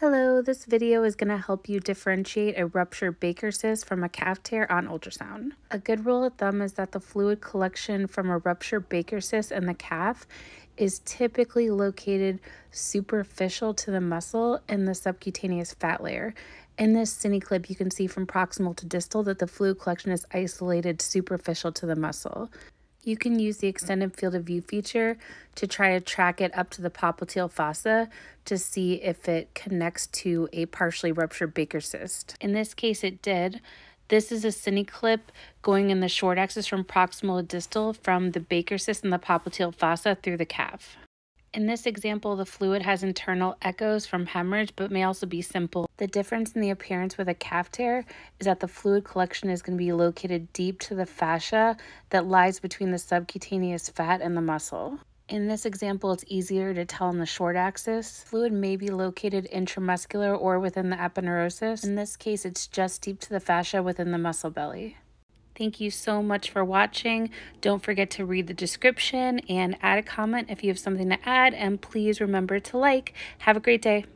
Hello, this video is going to help you differentiate a ruptured Baker cyst from a calf tear on ultrasound. A good rule of thumb is that the fluid collection from a ruptured Baker cyst in the calf is typically located superficial to the muscle in the subcutaneous fat layer. In this cine clip, you can see from proximal to distal that the fluid collection is isolated superficial to the muscle. You can use the extended field of view feature to try to track it up to the popliteal fossa to see if it connects to a partially ruptured Baker cyst. In this case, it did. This is a cine clip going in the short axis from proximal to distal from the Baker cyst and the popliteal fossa through the calf. In this example, the fluid has internal echoes from hemorrhage, but may also be simple. The difference in the appearance with a calf tear is that the fluid collection is going to be located deep to the fascia that lies between the subcutaneous fat and the muscle. In this example, it's easier to tell on the short axis. Fluid may be located intramuscular or within the aponeurosis. In this case, it's just deep to the fascia within the muscle belly. Thank you so much for watching. Don't forget to read the description and add a comment if you have something to add. And please remember to like. Have a great day.